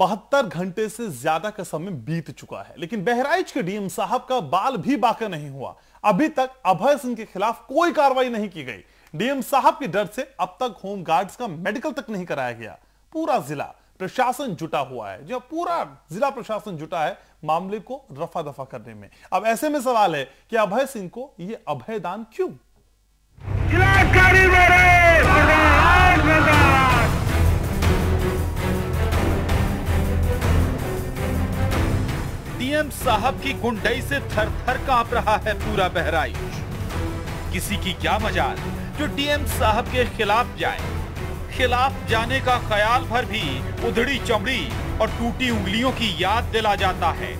बहत्तर घंटे से ज़्यादा का समय बीत चुका है। लेकिन बहराइच के डीएम साहब का बाल भी बाका नहीं हुआ। अभी तक अभय सिंह के खिलाफ कोई कार्रवाई नहीं की गई। डीएम साहब के डर से अब तक होम गार्ड्स का मेडिकल तक नहीं कराया गया। पूरा जिला प्रशासन जुटा हुआ है। जो पूरा जिला प्रशासन जुटा है मामले को रफा दफ़ा करने में। अब ऐसे में सवाल है कि अभय सिंह को यह अभय दान क्यों डीएम साहब की गुंडई से थर थर काँप रहा है पूरा बहराइच। किसी की क्या मजाल जो डीएम साहब के खिलाफ जाए। खिलाफ जाने का ख्याल भर भी उधड़ी चमड़ी और टूटी उंगलियों की याद दिला जाता है।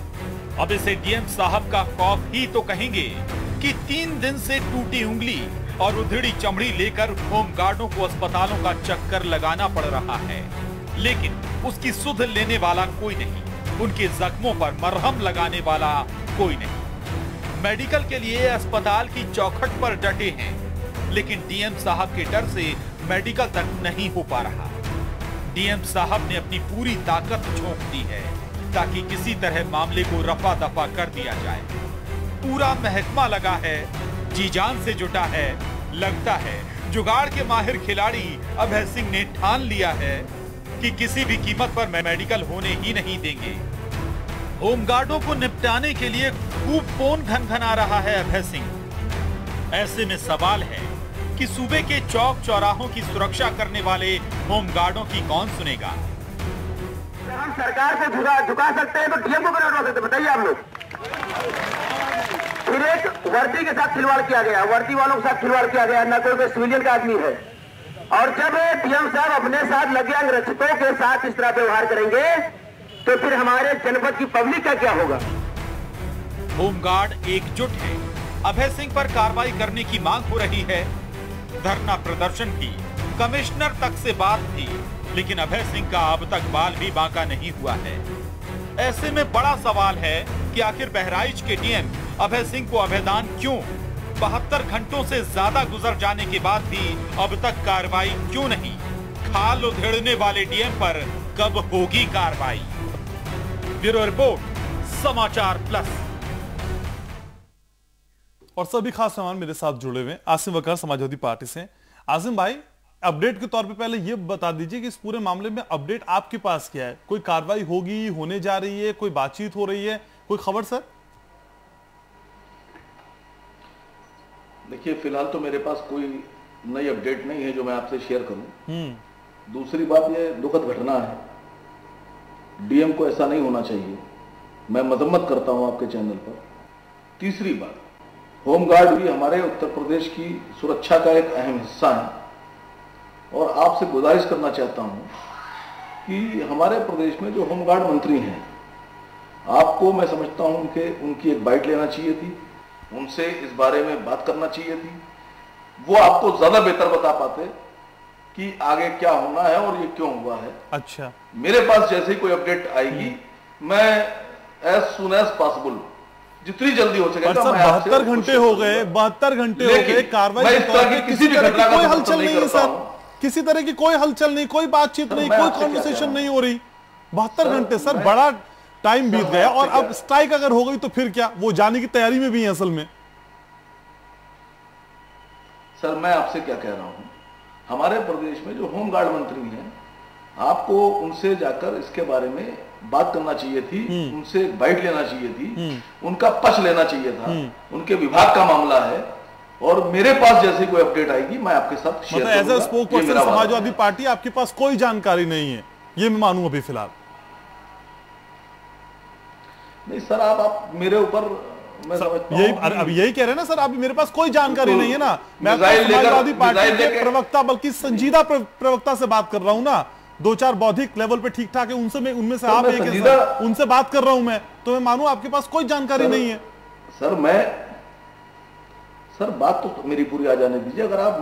अब इसे डीएम साहब का खौफ ही तो कहेंगे कि तीन दिन से टूटी उंगली और उधड़ी चमड़ी लेकर होमगार्डों को अस्पतालों का चक्कर लगाना पड़ रहा है। लेकिन उसकी सुध लेने वाला कोई नहीं। उनके जख्मों पर मरहम लगाने वाला कोई नहीं। मेडिकल के लिए अस्पताल की चौखट पर डटे हैं, लेकिन डीएम साहब के डर से मेडिकल तक नहीं हो पा रहा। डीएम साहब ने अपनी पूरी ताकत झोंक दी है, ताकि किसी तरह मामले को रफा दफ़ा कर दिया जाए। पूरा महकमा लगा है, जी जान से जुटा है, लगता है, जुगाड़ के माहिर खिलाड़ी अभय सिंह ने ठान लिया है। कि किसी भी कीमत पर मेडिकल होने ही नहीं देंगे। होमगार्डों को निपटाने के लिए खूब फ़ोन आ रहा है अभय सिंह। ऐसे में सवाल है कि सूबे के चौक चौराहों की सुरक्षा करने वाले होमगार्डों की कौन सुनेगा? हम सरकार को झुका झुका सकते हैं तो डीएम को सकते बताइए आप लोग। फिर एक वर्दी के साथ खिलवाड़ किया गया, वर्दी वालों के साथ खिलवाड़ किया गया, न कोई सिविलियन का आदमी है। और जब डीएम साहब अपने साथ लगे अंगरक्षकों के साथ इस तरह व्यवहार करेंगे तो फिर हमारे जनपद की पब्लिक का क्या होगा? होमगार्ड एकजुट है। अभय सिंह पर कार्रवाई करने की मांग हो रही है। धरना प्रदर्शन की कमिश्नर तक से बात थी लेकिन अभय सिंह का अब तक बाल भी बांका नहीं हुआ है। ऐसे में बड़ा सवाल है कि आखिर बहराइच के डीएम अभय सिंह को अभयदान क्यों? बहत्तर घंटों से ज़्यादा गुजर जाने के बाद भी अब तक कार्रवाई क्यों नहीं? खाल उधेड़ने वाले डीएम पर कब होगी कार्रवाई? Bureau report, Samachar Plus. और सभी खास मेहमान मेरे साथ जुड़े हुए आसिम वकार, समाजवादी पार्टी से। आसिम भाई, अपडेट के तौर पे पहले ये बता दीजिए कि इस पूरे मामले में अपडेट आपके पास क्या है? कोई कार्रवाई होगी, होने जा रही है, कोई बातचीत हो रही है? कोई खबर, सर? देखिए फ़िलहाल तो मेरे पास कोई नई अपडेट नहीं है जो मैं आपसे शेयर करूँ। दूसरी बात यह दुखद घटना है। डीएम को ऐसा नहीं होना चाहिए। मैं मजम्मत करता हूँ आपके चैनल पर। तीसरी बात होमगार्ड भी हमारे उत्तर प्रदेश की सुरक्षा का एक अहम हिस्सा है। और आपसे गुजारिश करना चाहता हूँ कि हमारे प्रदेश में जो होमगार्ड मंत्री हैं आपको मैं समझता हूँ कि उनकी एक बाइट लेना चाहिए थी। उनसे इस बारे में बात करना चाहिए थी। वो आपको ज़्यादा बेहतर बता पाते कि आगे क्या होना है और ये क्यों हुआ है। अच्छा। मेरे पास जैसे ही कोई अपडेट आएगी मैं एज सुन एज पॉसिबल जितनी जल्दी हो सके बहत्तर घंटे हो गए बहत्तर घंटे हो गए कार्रवाई के किसी तरह की कोई हलचल नहीं है सर किसी तरह की कोई हलचल नहीं कोई बातचीत नहीं कोई कॉन्वर्सेशन नहीं हो रही। बहत्तर घंटे सर बड़ा टाइम बीत गया और अब स्ट्राइक अगर हो गई तो फिर क्या? वो जाने की तैयारी में भी है असल में। सर मैं आपसे क्या कह रहा हूँ? हमारे प्रदेश में जो होमगार्ड मंत्री हैं आपको उनसे जाकर इसके बारे में बात करना चाहिए थी उनसे बाइट लेना चाहिए थी उनका पक्ष लेना चाहिए था उनके विभाग का मामला है और मेरे पास जैसे कोई अपडेट आएगी मैं आपके साथ मतलब एज ए स्पोक पर्सन मेरा वादा। समाजवादी पार्टी आपके पास कोई जानकारी नहीं है। ये मैं मानूं अभी फ़िलहाल। नहीं सर आप आप मेरे ऊपर यही अब यही कह रहे हैं ना सर आप मेरे पास कोई जानकारी। नहीं है ना। मैं समाजवादी पार्टी के प्रवक्ता बल्कि संजीदा प्रवक्ता से बात कर रहा हूँ ना। दो चार बौद्धिक लेवल पे ठीक ठाक है उनसे मैं उनमें से आप एक उनसे बात कर रहा हूँ मैं। तो मैं मानू आपके पास कोई जानकारी नहीं है। सर मैं सर बात तो मेरी पूरी आ जाने दीजिए। अगर आप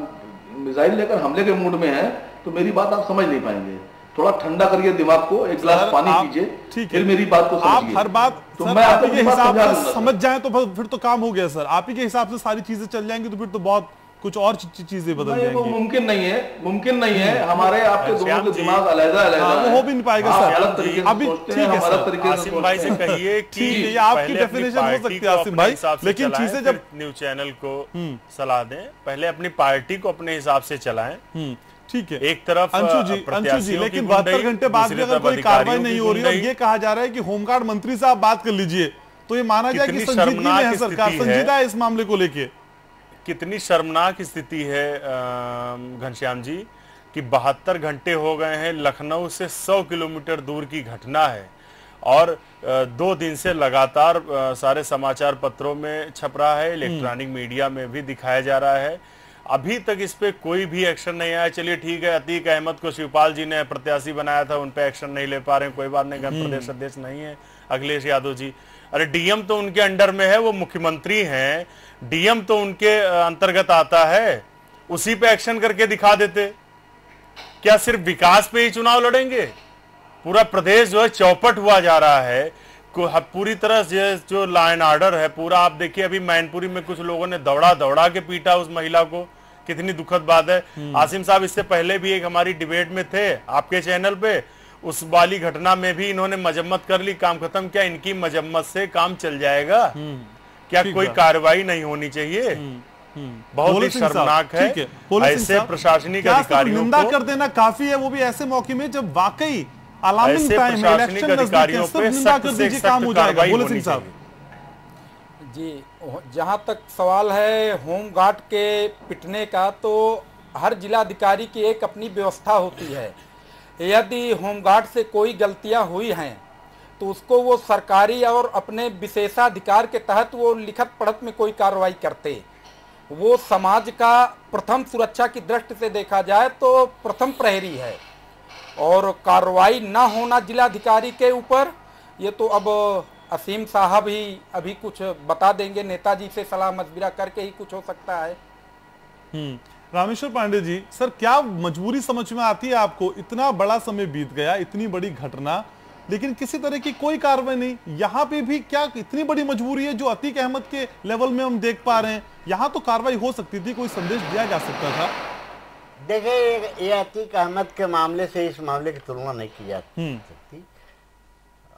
मिसाइल लेकर हमले के मूड में हैं तो मेरी बात आप समझ नहीं पाएँगे। थोड़ा ठंडा करिए दिमाग को एक गिलास पानी आप- पीजिए ठीक फिर है। मेरी बात को आप हर बात तो सर मैं आप ही के हिसाब से समझ जाए तो फिर तो काम हो गया सर। आप ही के हिसाब से सारी चीज़ें चल जाएँगी तो फिर तो बहुत कुछ और चीज़ें बदल नहीं, वो जाएँगी। मुमकिन नहीं है मुमकिन नहीं है। हमारे आपके दोनों के दिमाग अलहदा अलहदा हाँ, है। भी नहीं पाएगा, सर। अलग तरीके अभी ठीक है, सर। तरीके से आसिम भाई से कहिए कि ये आपकी definition हो सकती है, आसिम भाई, लेकिन चीज़ें जब- न्यूज़ चैनल को सलाह दें। पहले अपनी पार्टी को अपने हिसाब से चलाएँ। हम्म, ठीक है। एक तरफ़ अंशु जी अंशु जी लेकिन बहत्तर घंटे बाद भी अगर कोई कार्रवाई नहीं हो रही और ये कहा जा रहा है कि होमगार्ड मंत्री साहब बात कर लीजिए। तो ये माना जाए कि संजीदगी में है शर्मनाक सरकार संजीदा है इस मामले को लेके। कितनी शर्मनाक स्थिति है घनश्याम जी कि बहत्तर घंटे हो गए हैं लखनऊ से 100 किलोमीटर दूर की घटना है। और दो दिन से लगातार सारे समाचार पत्रों में छप रहा है इलेक्ट्रॉनिक मीडिया में भी दिखाया जा रहा है। अभी तक इस पे कोई भी एक्शन नहीं आया। चलिए ठीक है अतीक अहमद को शिवपाल जी ने प्रत्याशी बनाया था उन पे एक्शन नहीं ले पा रहे कोई बात नहीं प्रदेश अध्यक्ष नहीं है अखिलेश यादव जी। अरे डीएम तो उनके अंडर में है वो मुख्यमंत्री हैं डीएम तो उनके अंतर्गत आता है उसी पे एक्शन करके दिखा देते। क्या सिर्फ़ विकास पे ही चुनाव लड़ेंगे? पूरा प्रदेश जो है चौपट हुआ जा रहा है। पूरी तरह से जो लॉ एंड ऑर्डर है पूरा आप देखिए अभी मैनपुरी में कुछ लोगों ने दौड़ा दौड़ा के पीटा उस महिला को। कितनी दुखद बात है। आसिम साहब इससे पहले भी एक हमारी डिबेट में थे आपके चैनल पे। उस वाली घटना में भी इन्होंने मजम्मत कर ली। काम खत्म क्या इनकी मजम्मत से काम चल जाएगा। क्या कोई कार्रवाई नहीं होनी चाहिए? बहुत ही शर्मनाक है। है। ऐसे प्रशासनिक अधिकारियों निंदा को कर देना काफ़ी है वो भी ऐसे मौके में जब वाकई अलार्मिंग टाइम इलेक्शन अधिकारियों पे सख्त से सख्त काम हो जाएगा। कार्रवाई होनी सिंह साहब। चाहिए। जी जहाँ तक सवाल है होम गार्ड के पिटने का तो हर जिलाधिकारी की एक अपनी व्यवस्था होती है। यदि होम गार्ड से कोई गलतियाँ हुई हैं तो उसको वो सरकारी और अपने विशेषाधिकार के तहत वो लिखत पढ़त में कोई कार्रवाई करते। वो समाज का प्रथम सुरक्षा की दृष्टि से देखा जाए तो प्रथम प्रहरी है। और कार्रवाई ना होना जिलाधिकारी के ऊपर, ये तो अब असीम साहब ही अभी कुछ बता देंगे नेताजी से सलाह मशविरा करके ही कुछ हो सकता है। हम्म, रामेश्वर पांडे जी सर क्या मजबूरी समझ में आती है आपको? इतना बड़ा समय बीत गया इतनी बड़ी घटना लेकिन किसी तरह की कोई कार्रवाई नहीं। यहाँ पे भी क्या इतनी बड़ी मजबूरी है जो अतीक अहमद के लेवल में हम देख पा रहे हैं? यहाँ तो कार्रवाई हो सकती थी कोई संदेश दिया जा सकता था? देखिए ये- ये अतीक अहमद के मामले से इस मामले की तुलना नहीं की जा सकती।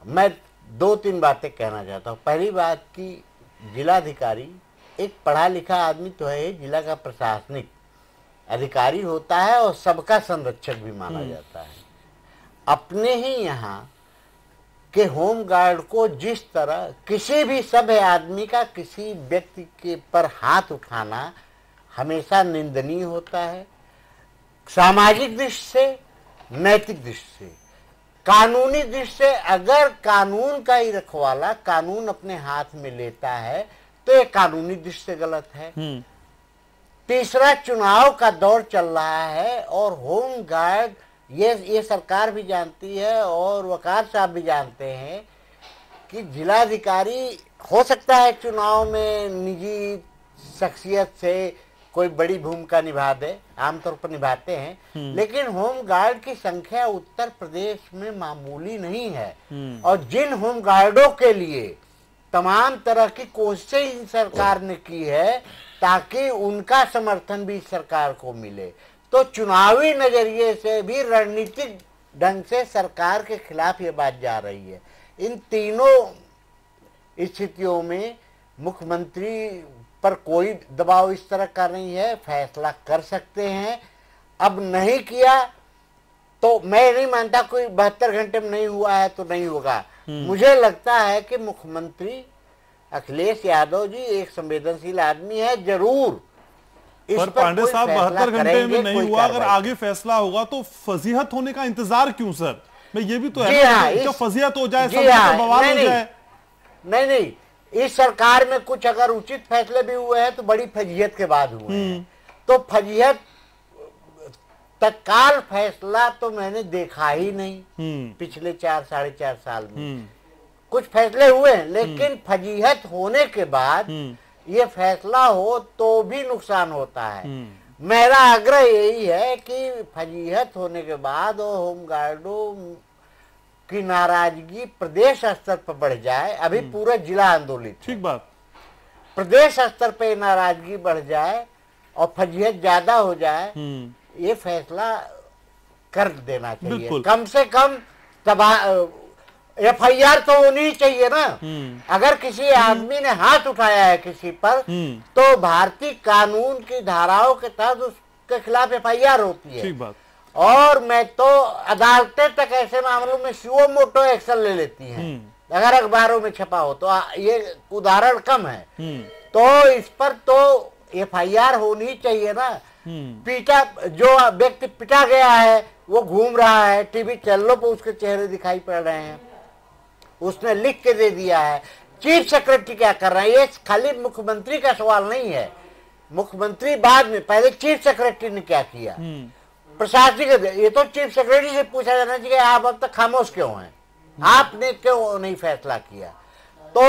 मैं दो तीन बातें कहना चाहता हूँ। पहली बात कि जिलाधिकारी एक पढ़ा लिखा आदमी तो है जिला का प्रशासनिक अधिकारी होता है और सबका संरक्षक भी माना जाता है। अपने ही यहाँ के होम गार्ड को जिस तरह किसी भी सभ्य आदमी का किसी व्यक्ति के पर हाथ उठाना हमेशा निंदनीय होता है सामाजिक दृष्टि से नैतिक दृष्टि से। कानूनी दृष्टि से अगर कानून का ही रखवाला कानून अपने हाथ में लेता है तो ये कानूनी दृष्टि से गलत है। तीसरा चुनाव का दौर चल रहा है और होम गार्ड ये ये सरकार भी जानती है और वकार साहब भी जानते हैं कि जिलाधिकारी हो सकता है चुनाव में निजी शख्सियत से कोई बड़ी भूमिका निभा दे आमतौर पर निभाते हैं। लेकिन होम गार्ड की संख्या उत्तर प्रदेश में मामूली नहीं है। और जिन होम गार्डों के लिए तमाम तरह की कोशिशें इन सरकार ने की है ताकि उनका समर्थन भी सरकार को मिले। तो चुनावी नज़रिए से भी रणनीतिक ढंग से सरकार के खिलाफ ये बात जा रही है। इन तीनों स्थितियों में मुख्यमंत्री पर कोई दबाव इस तरह का नहीं है फैसला कर सकते हैं। अब नहीं किया तो मैं नहीं मानता कोई बहत्तर घंटे में नहीं हुआ है तो नहीं होगा। मुझे लगता है कि मुख्यमंत्री अखिलेश यादव जी एक संवेदनशील आदमी है ज़रूर इस पर पांडे साहब बहत्तर घंटे में नहीं हुआ अगर आगे फैसला होगा तो फजीहत होने का इंतज़ार क्यों सर? मैं ये भी तो है हाँ, फजीहत हो जाए सब हाँ, बवाल हो जाए। नहीं नहीं इस सरकार में कुछ अगर उचित फैसले भी हुए हैं तो बड़ी फजीहत के बाद हुए हैं। तो फजीहत तत्काल फैसला तो मैंने देखा ही नहीं पिछले चार साढ़े चार साल में। कुछ फैसले हुए हैं लेकिन फजीहत होने के बाद ये फैसला हो तो भी नुकसान होता है। मेरा आग्रह यही है कि फजीहत होने के बाद और होमगार्डों की नाराज़गी प्रदेश स्तर पर बढ़ जाए अभी पूरा जिला आंदोलित ठीक बात। प्रदेश स्तर पर नाराज़गी बढ़ जाए और फजीहत ज़्यादा हो जाए हम्म। ये फैसला कर देना चाहिए। कम से कम तबाह एफ़ आई आर तो होनी चाहिए ना। हम्म। अगर किसी आदमी ने हाथ उठाया है किसी पर हम्म। तो भारतीय कानून की धाराओं के तहत उसके खिलाफ एफ़ आई आर होती है। ठीक बात। और मैं तो अदालतें तक ऐसे मामलों में सीओ मोटो एक्शन ले लेती हैं। हम्म। अगर अखबारों में छपा हो तो ये उदाहरण कम है। हम्म। तो इस पर तो एफ़ आई आर होनी चाहिए ना। हम्म। पीटा जो व्यक्ति पिटा गया है वो घूम रहा है टीवी चैनलों पर उसके चेहरे दिखाई पड़ रहे हैं। उसने लिख के दे दिया है। चीफ सेक्रेटरी क्या कर रहे हैं? ये खाली मुख्यमंत्री का सवाल नहीं है। मुख्यमंत्री बाद में पहले चीफ सेक्रेटरी ने क्या किया? प्रशासनिक ये तो चीफ सेक्रेटरी से पूछा जाना चाहिए आप अब तक खामोश क्यों हैं? आपने क्यों नहीं फैसला किया? तो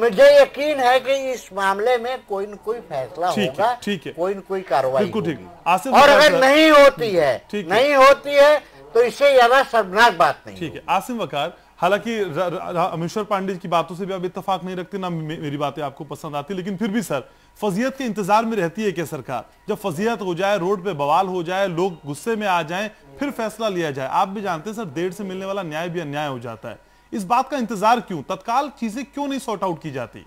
मुझे यकीन है कि इस मामले में कोई न कोई फैसला ठीक होगा ठीक है। कोई न कोई कार्रवाई। और अगर नहीं होती है ठीक नहीं होती है तो इससे ज़्यादा शर्मनाक बात नहीं ठीक है। आसिम वकार हालाँकि र- र- र- अमेश्वर पांडे की बातों से भी आप इत्तेफाक नहीं रखते ना मेरी बातें आपको पसंद आती लेकिन फिर भी सर फजीयत के इंतज़ार में रहती है क्या सरकार? जब फजीयत हो जाए रोड पे बवाल हो जाए लोग गुस्से में आ जाएँ फिर फैसला लिया जाए। आप भी जानते हैं सर देर से मिलने वाला न्याय भी अन्याय हो जाता है। इस बात का इंतज़ार क्यों? तत्काल चीज़ें क्यों नहीं सॉर्ट आउट की जाती?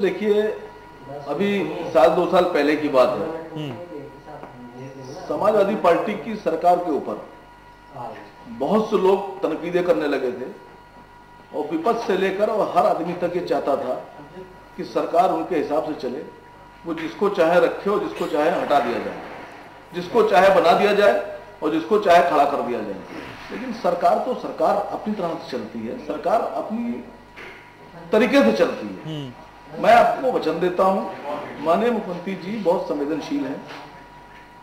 देखिए अभी साल दो साल पहले की बात है। समाजवादी पार्टी की सरकार के ऊपर बहुत से लोग तनकीदे करने लगे थे। और विपक्ष से लेकर और हर आदमी तक ये चाहता था कि सरकार उनके हिसाब से चले। वो जिसको चाहे रखे और जिसको चाहे हटा दिया जाए। जिसको चाहे बना दिया जाए और जिसको चाहे खड़ा कर दिया जाए। लेकिन सरकार तो सरकार अपनी तरह से चलती है। सरकार अपनी तरीके से चलती है। मैं आपको वचन देता हूँ। माननीय मुख्यमंत्री जी बहुत संवेदनशील हैं।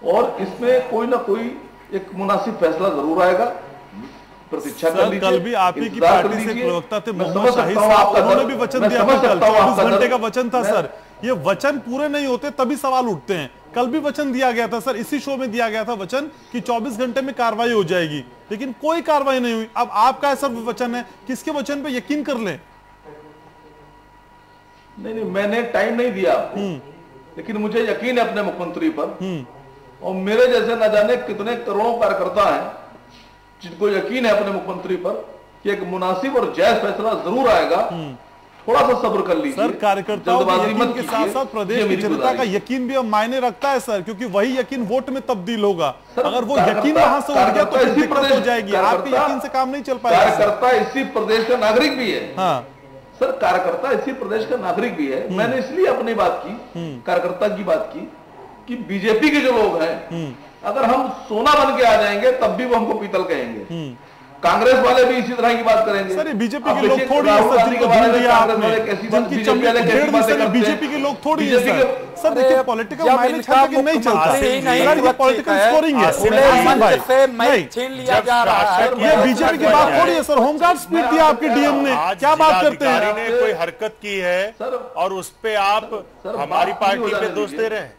और इसमें कोई ना कोई एक मुनासिब फैसला ज़रूर आएगा। प्रतीक्षा कर लीजिए। कल भी आप ही की पार्टी से प्रवक्ता थे मोहम्मद समझ शाहिद साहब उन्होंने भी वचन दिया था कल चौबीस घंटे का वचन था सर। ये वचन पूरे नहीं होते तभी सवाल उठते हैं। कल भी वचन दिया गया था सर। इसी शो में दिया गया था वचन कि 24 घंटे में कार्रवाई हो जाएगी। लेकिन कोई कार्रवाई नहीं हुई। अब आपका ऐसा वचन है किसके वचन पे यकीन कर लें? नहीं नहीं मैंने टाइम नहीं दिया आपको। लेकिन मुझे यकीन है अपने मुख्यमंत्री पर। और मेरे जैसे न जाने कितने करोड़ों कार्यकर्ता हैं जिनको यकीन है अपने मुख्यमंत्री पर कि एक मुनासिब और जायज़ फैसला ज़रूर आएगा थोड़ा सा सब्र कर लीजिए। सर कार्यकर्ताओं के यकीन के साथ साथ प्रदेश की जनता का यकीन भी अब मायने रखता है सर क्योंकि वही यकीन वोट में तब्दील होगा। अगर वो यकीन वहाँ से उठ गया तो दिक्कत हो जाएगी। आपके यकीन से काम नहीं चल पाएगा कार्यकर्ता इसी प्रदेश का नागरिक भी है। हाँ। सर कार्यकर्ता इसी प्रदेश का नागरिक भी है। मैंने इसलिए अपनी बात की कार्यकर्ता की बात की कि बीजेपी के जो लोग हैं अगर हम सोना बन के आ जाएँगे तब भी वो हमको पीतल कहेंगे। कांग्रेस वाले भी इसी तरह की बात करेंगे। सर बीजेपी के लोग थोड़ी बीजेपी को लोग थोड़ी सर देखिए पॉलिटिकल माइलेज कि नहीं चलता नहीं सर ये पॉलिटिकल है, स्कोरिंग है। छीन लिया जा रहा है ये बीजेपी की बात थोड़ी है सर होमगार्ड स्पीड दिया आपकी डीएम ने। क्या बात करते हैं? कोई हरकत की है और उस पे आप हमारी पूरी पार्टी पे दोष दे रहे। हैं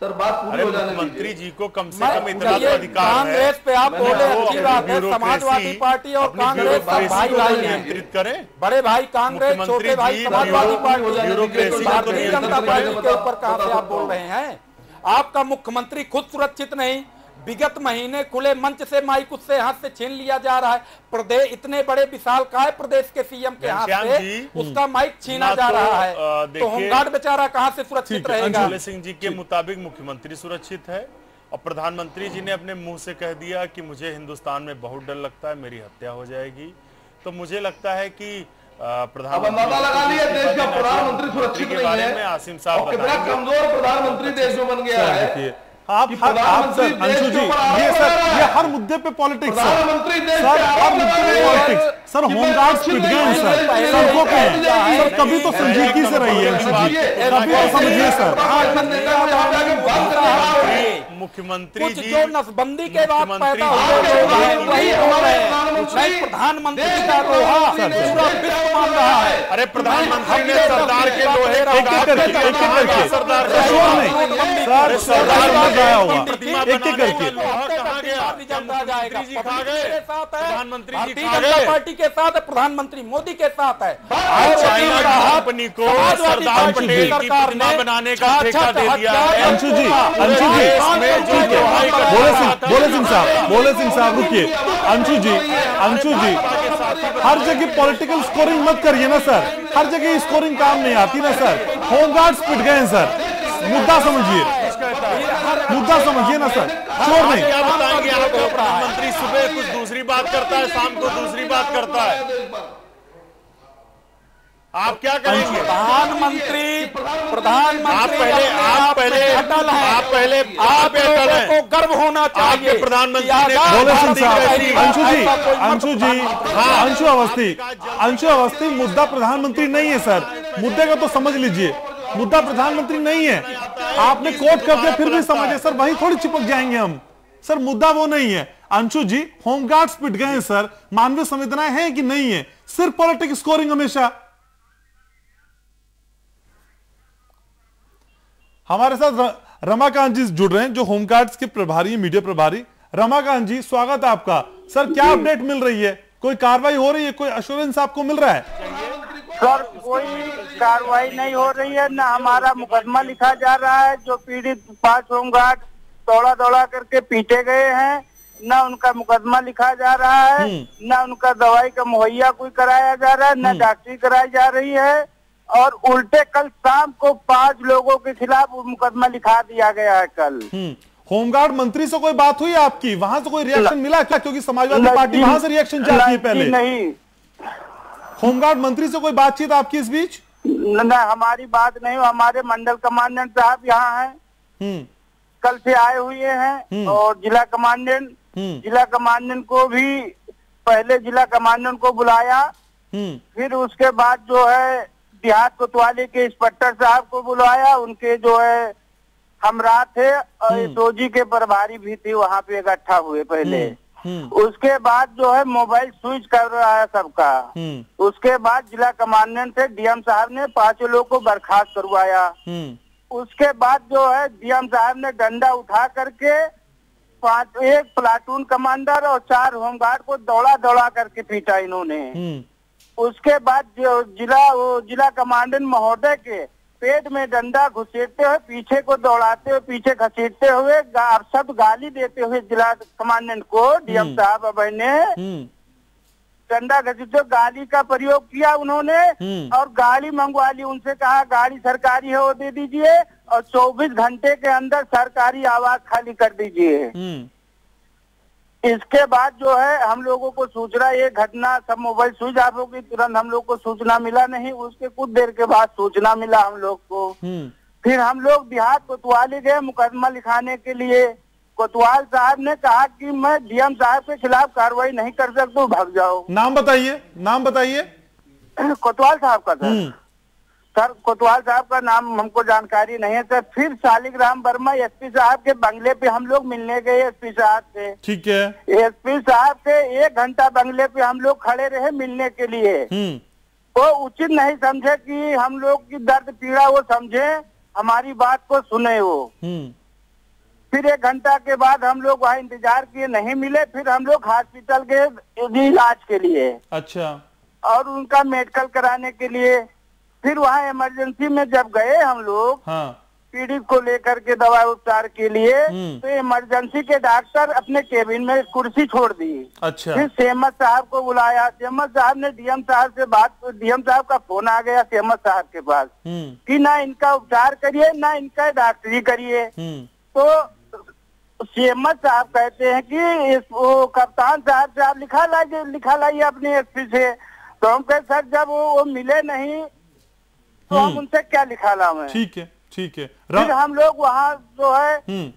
सर बात पूरी हो जाने मंत्री जी को कम से कम इतना तो अधिकार है। कांग्रेस पे आप बोले अच्छी बात है समाजवादी पार्टी और कांग्रेस का भाई भाई नियंत्रित करें। बड़े भाई कांग्रेस छोटे भाई समाजवादी पार्टी भारतीय जनता पार्टी के ऊपर कहा से आप बोल रहे हैं? आपका मुख्यमंत्री खुद सुरक्षित नहीं विगत महीने खुले मंच से माइक उससे हाथ से छीन लिया जा रहा है। प्रदेश इतने बड़े विशाल काय प्रदेश के सीएम के हाथ से उसका माइक छीना जा तो, रहा है। तो होमगार्ड बेचारा कहाँ से सुरक्षित रहेगा? सिंह जी के मुताबिक मुख्यमंत्री सुरक्षित है और प्रधानमंत्री जी ने अपने मुँह से कह दिया कि मुझे हिंदुस्तान में बहुत डर लगता है मेरी हत्या हो जाएगी। तो मुझे लगता है कि प्रधानमंत्री लगा लिया देश का प्रधानमंत्री सुरक्षित नहीं बारे है। में आसिम साहब कितना कमज़ोर प्रधानमंत्री देश में बन गया है। आप हर आप सर अंशु जी ये सर ये हर मुद्दे पे पॉलिटिक्स सर सर हर मुद्दे पे पॉलिटिक्स सर होमगार्ड्स पिट गए हैं सर सड़कों सर को कहें सर कभी तो संजीदगी से रहिए अंशु जी कभी तो समझिए सर मुख्यमंत्री कुछ जी नसबंदी के बाद मुख्यमंत्री पैदा हैं, हैं प्रधानमंत्री का लोहा पूरा विश्व मान रहा है अरे प्रधानमंत्री ने सरदार के लोहे का सरदार सरदार बन होगा एक एक करके गया जाएगा है प्रधानमंत्री जी जनता पार्टी के साथ है प्रधानमंत्री मोदी के साथ है। कंपनी को सरदार पटेल की सरकार प्रतिमा ने बनाने का अच्छा ठेका दे दिया अंशु जी, अंशु जी, ठीक है, बोले सिंह बोले सिंह साहब बोले सिंह साहब रुकिए। अंशु जी अंशु जी हर जगह पॉलिटिकल स्कोरिंग मत करिए ना सर। हर जगह स्कोरिंग काम नहीं आती ना सर। होमगार्ड्स पिट गए हैं सर। मुद्दा समझिए। मुद्दा समझिए ना सर। छोड़ नहीं क्या बताएँगे आपको प्रधानमंत्री सुबह कुछ दूसरी बात करता है शाम को दूसरी बात करता है। आप क्या करेंगे प्रधानमंत्री प्रधानमंत्री आप पहले आप आप पहले। आप पहले आप आप लोगों को गर्व होना चाहिए प्रधानमंत्री अंशु जी अंशु जी हाँ अंशु अवस्थी अंशु अवस्थी मुद्दा प्रधानमंत्री नहीं है सर। मुद्दे का तो समझ लीजिए। मुद्दा प्रधानमंत्री नहीं है। आपने कोर्ट कर दिया फिर भी समझे। सर वहीं थोड़ी चिपक जाएँगे हम। सर मुद्दा वो नहीं है। अंशु जी होमगार्ड्स पिट गए हैं सर। मानवीय संवेदनाएँ हैं कि नहीं है? सिर्फ़ पॉलिटिक्स स्कोरिंग हमेशा। हमारे साथ रमाकांत जी जुड़ रहे हैं जो होमगार्ड्स के प्रभारी मीडिया प्रभारी। रमाकांत जी स्वागत है आपका। सर क्या अपडेट मिल रही है? कोई कार्रवाई हो रही है? कोई अश्योरेंस आपको मिल रहा है? सर कोई कार्रवाई नहीं हो रही है न हमारा मुकदमा लिखा जा रहा है जो पीड़ित पाँच होमगार्ड दौड़ा दौड़ा करके पीटे गए हैं न उनका मुकदमा लिखा जा रहा है न उनका दवाई का मुहैया कोई कराया जा रहा है न डॉक्टरी कराई जा रही है और उल्टे कल शाम को पाँच लोगों के खिलाफ मुकदमा लिखा दिया गया है कल। हम्म, होमगार्ड मंत्री से कोई बात हुई आपकी? वहाँ से कोई रिएक्शन मिला क्या? क्योंकि समाजवादी पार्टी वहाँ से रिएक्शन चाहती है पहले? नहीं। होमगार्ड मंत्री से कोई बातचीत आपकी इस बीच? न, हमारी बात नहीं हमारे मंडल कमांडेंट साहब यहाँ हैं। हम्म। कल से आए हुए हैं और जिला कमांडेंट हम्म। जिला कमांडेंट को भी पहले जिला कमांडेंट को बुलाया। हम्म। फिर उसके बाद जो है देहात कोतवाली के इंस्पेक्टर साहब को बुलाया। उनके जो है हमरा थे और एसओजी के प्रभारी भी थे वहाँ पे इकट्ठा हुए पहले। हम्म। उसके बाद जो है मोबाइल स्विच कर रहा है सबका। हम्म। उसके बाद जिला कमांडेंट से डीएम साहब ने पाँचों लोग को बर्खास्त करवाया। हम्म। उसके बाद जो है डीएम साहब ने डंडा उठा करके पाँच एक प्लाटून कमांडर और चार होमगार्ड को दौड़ा दौड़ा करके पीटा इन्होंने। हम्म। उसके बाद जो जिला जिला कमांडेंट महोदय के पेट में डंडा घुसेड़ते हुए पीछे को दौड़ाते हुए पीछे घसीटते हुए सब गाली देते हुए जिला कमांडेंट को डीएम साहब अभय ने हम्म। डंडा घसीटते हुए गाली का प्रयोग किया उन्होंने हम्म। और गाड़ी मंगवा ली उनसे कहा गाड़ी सरकारी है वो दे दीजिए और 24 घंटे के अंदर सरकारी आवाज़ खाली कर दीजिए। हम्म। इसके बाद जो है हम लोगों को सूचना ये घटना सब मोबाइल स्विच ऑफ़ हो गई तुरंत हम लोग को सूचना मिला नहीं। उसके कुछ देर के बाद सूचना मिला हम लोग को। हम्म। फिर हम लोग बिहार कोतवाली गए मुकदमा लिखाने के लिए। कोतवाल साहब ने कहा कि मैं डीएम साहब के खिलाफ कार्रवाई नहीं कर सकता भाग जाओ। नाम बताइए नाम बताइए। कोतवाल साहब का सर। हम्म। सर कोतवाल साहब का नाम हमको जानकारी नहीं है सर। फिर शालिग्राम वर्मा एसपी साहब के बंगले पे हम लोग मिलने गए एसपी साहब से। ठीक है। एसपी साहब से एक घंटा बंगले पे हम लोग खड़े रहे मिलने के लिए। हम्म। वो उचित नहीं समझे कि हम लोग की दर्द पीड़ा वो समझे हमारी बात को सुने वो। हम्म। फिर एक घंटा के बाद हम लोग वहाँ इंतज़ार किए नहीं मिले फिर हम लोग हॉस्पिटल गए इलाज के लिए। अच्छा। और उनका मेडिकल कराने के लिए। फिर वहाँ इमरजेंसी में जब गए हम लोग हाँ। पीड़ित को लेकर के दवा उपचार के लिए हम्म। तो इमरजेंसी के डॉक्टर अपने केबिन में कुर्सी छोड़ दी। अच्छा। फिर सेमत साहब को बुलाया। सेमत साहब ने डीएम साहब से बात डीएम साहब का फ़ोन आ गया सेमत साहब के पास हम्म। कि ना इनका उपचार करिए ना इनका डॉक्टरी करिए। हम्म। तो सेमत साहब कहते हैं कि इस वो कप्तान साहब से आप लिखा लाइए लिखा लाइए अपने एसपी से। तो हम कहे सर जब वो, वो मिले नहीं तो हम उनसे क्या लिखा लावे ठीक है ठीक है। फिर हम लोग वहाँ जो है हम्म।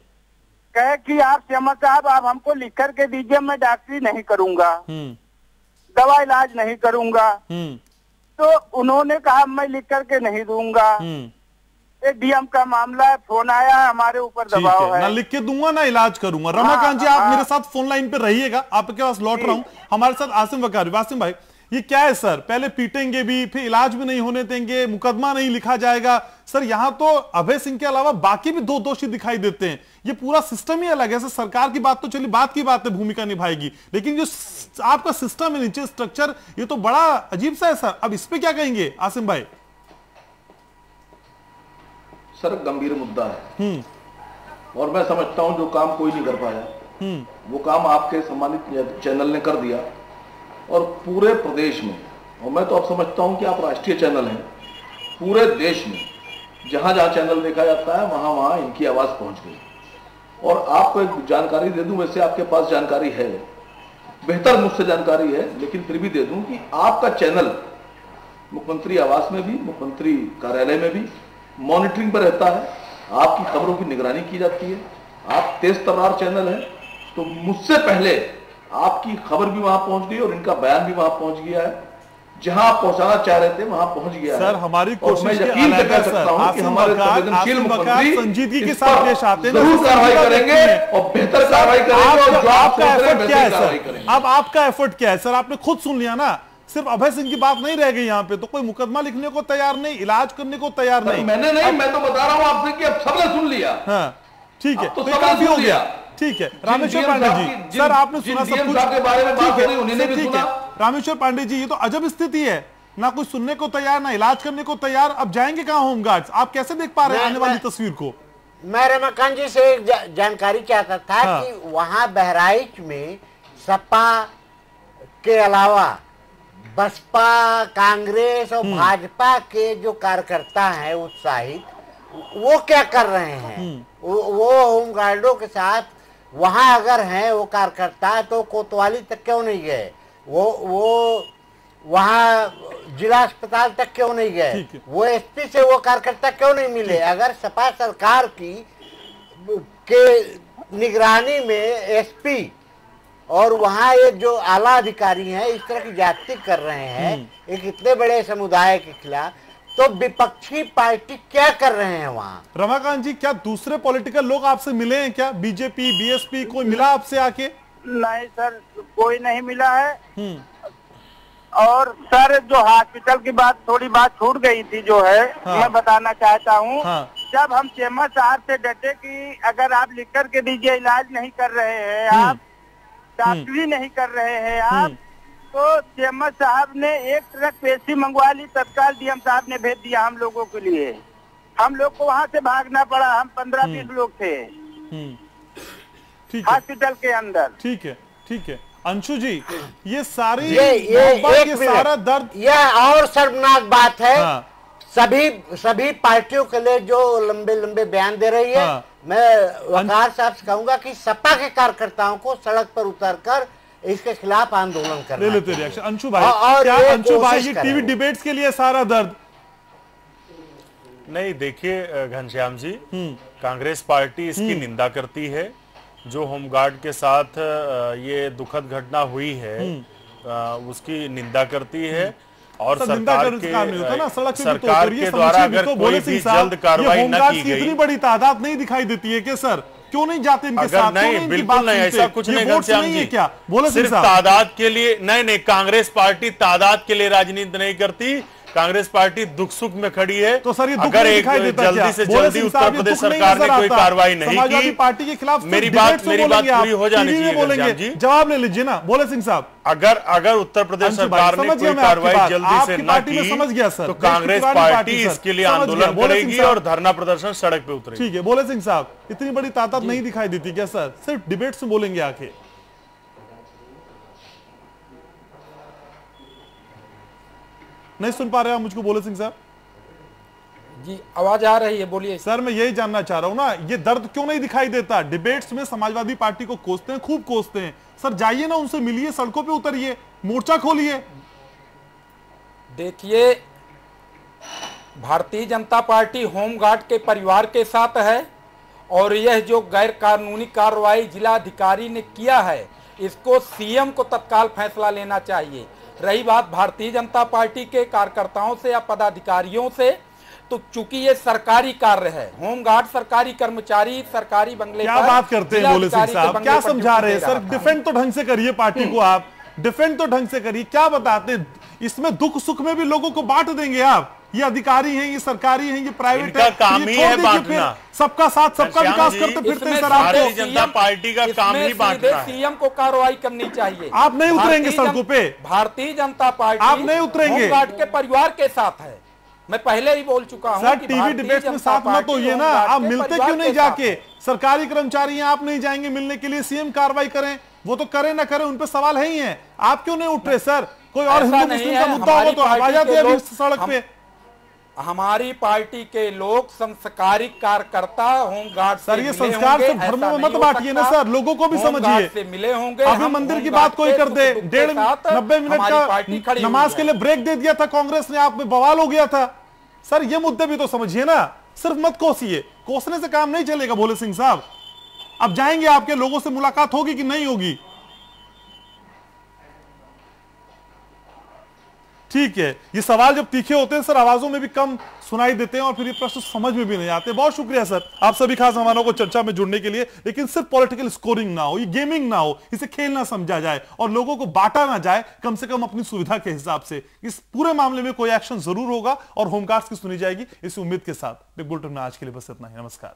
कहे कि आप सेमत साहब आप हमको लिख करके दीजिए मैं डॉक्टरी नहीं करूँगा। हम्म। दवा इलाज नहीं करूँगा। हम्म। तो उन्होंने कहा मैं लिख करके नहीं दूँगा। हम्म। ये डीएम का मामला है फ़ोन आया है हमारे ऊपर दबाव है ना लिख के दूँगा ना इलाज करूँगा। रमाकांत जी आप हाँ। मेरे साथ फ़ोन लाइन पे रहिएगा आपके पास लौट रहा हूँ। हमारे साथ आसिम वकारी वासिम भाई ये क्या है सर? पहले पीटेंगे भी फिर इलाज भी नहीं होने देंगे मुकदमा नहीं लिखा जाएगा। सर यहाँ तो अभय सिंह के अलावा बाकी भी दो दोषी दिखाई देते हैं। ये पूरा सिस्टम ही अलग है सर। सरकार की बात तो चलिए बात की बात है भूमिका निभाएगी। लेकिन जो आपका सिस्टम है नीचे स्ट्रक्चर ये तो बड़ा अजीब सा है सर। अब इस पर क्या कहेंगे आसिम भाई? सर गंभीर मुद्दा है। और मैं समझता हूँ जो काम कोई नहीं कर पाया वो काम आपके सम्मानित चैनल ने कर दिया। और पूरे प्रदेश में, और मैं तो अब समझता हूँ कि आप राष्ट्रीय चैनल हैं, पूरे देश में, जहाँ जहाँ चैनल देखा जाता है, वहाँ वहाँ इनकी आवाज़ पहुँच गई। और आपको एक जानकारी दे दूँ, वैसे आपके पास जानकारी है, बेहतर मुझसे जानकारी है, लेकिन फिर भी दे दूँ कि आपका चैनल, मुख्यमंत्री आवास में भी, मुख्यमंत्री कार्यालय में भी, मॉनिटरिंग पर रहता है, आपकी खबरों की निगरानी की जाती है, आप तेज तर्रार चैनल है तो मुझसे पहले आपकी खबर भी वहाँ पहुँच गई और इनका बयान भी वहाँ पहुँच गया है। जहाँ आप पहुंचाना चाह रहे थे वहाँ पहुँच गया सर हमारी कोशिश यकीन है सकता हूँ कि हमारे संवेदनशील मुख्यमंत्री संजीदगी के साथ पेश आते हैं। ज़रूर कार्रवाई करेंगे और बेहतर कार्रवाई करेंगे और जो आपका एफर्ट क्या है सर? अब आपका एफर्ट क्या है? सर आपने खुद सुन लिया ना? सिर्फ़ अभय सिंह की बात नहीं रह गई यहाँ पे तो कोई मुकदमा लिखने को तैयार नहीं इलाज करने को तैयार नहीं। मैंने नहीं मैं तो बता रहा हूँ आपसे कि अब सबने सुन लिया। हाँ ठीक है तो तो सबने सुन हो गया। लिया। ठीक है। रामेश्वर पांडे जी सर आपने सुना सब कुछ? साहब के बारे में बात ठीक है, ठीक है। रामेश्वर पांडे जी ये तो अजब स्थिति है। ना कुछ सुनने को तैयार ना इलाज करने को तैयार। अब जाएँगे कहाँ होमगार्ड्स आप कैसे देख पा रहे हैं आने वाली तस्वीर को? मैं रमाकांत जी से एक जा, जानकारी चाहता था हाँ। कि वहाँ बहराइच में सपा के अलावा बसपा कांग्रेस और भाजपा के जो कार्यकर्ता हैं उत्साहित वो क्या कर रहे हैं? वो, वो होमगार्डों के साथ वहाँ अगर हैं वो कार्यकर्ता तो कोतवाली तक क्यों नहीं गए? वो वो वहाँ जिला अस्पताल तक क्यों नहीं गए। वो एसपी से वो कार्यकर्ता क्यों नहीं मिले? अगर सपा सरकार की के निगरानी में एसपी और वहाँ ये जो आला अधिकारी हैं इस तरह की जाति कर रहे हैं एक इतने बड़े समुदाय के खिलाफ तो विपक्षी पार्टी क्या कर रहे हैं वहाँ? रमाकांत जी क्या दूसरे पॉलिटिकल लोग आपसे मिले हैं क्या? बीजेपी बीएसपी कोई मिला आपसे आके? नहीं सर कोई नहीं मिला है। और सर जो हॉस्पिटल की बात थोड़ी बात छूट गई थी जो है हाँ। मैं बताना चाहता हूँ। हाँ। जब हम चेम्बर साहब से डटे कि अगर आप लिख कर के दीजिए इलाज नहीं कर रहे हैं आप डॉक्टरी नहीं कर रहे हैं आप तो चेम्बर साहब ने एक ट्रक पेशी मंगवा ली तत्काल डीएम साहब ने भेज दिया हम लोगों के लिए। हम लोग को वहाँ से भागना पड़ा हम पंद्रह बीस लोग थे। हम्म। ठीक है। हॉस्पिटल के अंदर। ठीक है ठीक है। अंशु जी ये सारी ये ये एक ये सारा दर्द यह और शर्मनाक बात है। हाँ। सभी सभी पार्टियों के लिए जो लंबे लंबे बयान दे रही है हाँ। मैं वकार साहब से कहूँगा कि सपा के कार्यकर्ताओं को सड़क पर उतरकर इसके खिलाफ आंदोलन ले लेते रिएक्शन अंशु भाई और- और क्या अंशु भाई ये टीवी। डिबेट्स के लिए सारा दर्द? नहीं देखिए घनश्याम जी कांग्रेस पार्टी इसकी निंदा करती है। जो होमगार्ड के साथ ये दुखद घटना हुई है उसकी निंदा करती है। और सर, सरकार के काम नहीं होता ना सड़क तो सरकार के द्वारा अगर तो, कोई भी जल्द कार्रवाई न की इतनी बड़ी तादाद नहीं दिखाई देती है क्या सर क्यों नहीं जाते इनके साथ? नहीं, नहीं बिल्कुल नहीं ऐसा कुछ नहीं घनश्याम जी। क्या? बोले सिर्फ़ तादाद के लिए नहीं नहीं कांग्रेस पार्टी तादाद के लिए राजनीति नहीं करती। कांग्रेस पार्टी दुख सुख में खड़ी है। तो सर ये दुख अगर एक देता जल्दी से जल्दी उत्तर प्रदेश सरकार ने कोई कार्रवाई नहीं समाजवादी की। पार्टी के खिलाफ मेरी बात मेरी बात पूरी हो जानी चाहिए जवाब ले लीजिए ना। बोले सिंह साहब। अगर अगर उत्तर प्रदेश सरकार ने कोई कार्रवाई जल्दी से न में की समझ गया सर। तो कांग्रेस पार्टी इसके लिए आंदोलन करेगी और धरना प्रदर्शन सड़क पे उतरेगी। ठीक है बोले सिंह साहब इतनी बड़ी ताकत नहीं दिखाई देती क्या सर? सिर्फ़ डिबेट्स में बोलेंगे आके। नहीं सुन पा रहे आप मुझको? बोले सिंह साहब। जी आवाज़ आ रही है बोलिए। सर मैं यही जानना चाह रहा हूँ ना ये दर्द क्यों नहीं दिखाई देता? डिबेट्स में समाजवादी पार्टी को कोसते हैं खूब कोसते हैं। सर जाइए ना उनसे मिलिए सड़कों पे उतरिए मोर्चा खोलिए। देखिए भारतीय जनता पार्टी होमगार्ड के परिवार के साथ है और यह जो गैर कानूनी कार्रवाई जिला अधिकारी ने किया है इसको सीएम को तत्काल फैसला लेना चाहिए। रही बात भारतीय जनता पार्टी के कार्यकर्ताओं से या पदाधिकारियों से तो चूँकि ये सरकारी कार्य है होमगार्ड सरकारी कर्मचारी सरकारी बंगले क्या बात करते हैं बोले सिंह साहब? क्या समझा रहे हैं सर? डिफेंड तो ढंग से करिए पार्टी को आप। डिफेंड तो ढंग से करिए। क्या बताते हैं? इसमें दुख सुख में भी लोगों को बांट देंगे आप। ये अधिकारी हैं ये सरकारी हैं ये प्राइवेट है। काम ही है बांटना। सबका साथ सबका विकास करते फिरते सर आपको जनता पार्टी का काम ही बांटना है। सीएम को कार्रवाई करनी चाहिए। आप नहीं उतरेंगे सड़कों पे? भारतीय जनता पार्टी आप नहीं उतरेंगे? होमगार्ड के परिवार के साथ है। मैं पहले ही बोल चुका हूँ सर कि टीवी डिबेट में साथ मत पार्टी होइए ना। आप मिलते क्यों नहीं जाके? सरकारी कर्मचारी हैं आप नहीं जाएँगे मिलने के लिए। सीएम कार्रवाई करें। वो तो करें ना करें उन पे सवाल है ही है। आप क्यों नहीं उठ रहे सर? कोई और हिंदू मुस्लिम का मुद्दा होगा तो आ जाते के सड़क पे। हमारी पार्टी के लोग संस्कारिक कार्यकर्ता होमगार्ड सर, से ये संस्कार सिर्फ़ धर्मों में मत बांटिए ना सर, लोगों को भी समझिए। से मिले होंगे अभी मंदिर की बात कोई कर दे डेढ़ नब्बे मिनट का नमाज़ के लिए ब्रेक दे दिया था कांग्रेस ने आप में बवाल हो गया था। सर ये मुद्दे भी तो समझिए ना सिर्फ़ मत कोसिए। कोसने से काम नहीं चलेगा भोले सिंह साहब। अब जाएँगे आपके लोगों से मुलाकात होगी कि नहीं होगी? ठीक है, ये सवाल जब तीखे होते हैं, सर, आवाजों में भी कम सुनाई देते हैं और फिर ये प्रश्न समझ में भी नहीं आते। बहुत शुक्रिया, सर, आप सभी खास मेहमानों को चर्चा में जुड़ने के लिए। लेकिन सिर्फ़ पॉलिटिकल स्कोरिंग ना हो, ये गेमिंग ना हो, इसे खेल ना समझा जाए और लोगों को बांटा ना जाए कम से कम अपनी सुविधा के हिसाब से। इस पूरे मामले में कोई एक्शन ज़रूर होगा और होमगार्ड्स की सुनी जाएगी इस उम्मीद के साथ। बिग बुलेटिन में आज के लिए बस इतना ही। नमस्कार।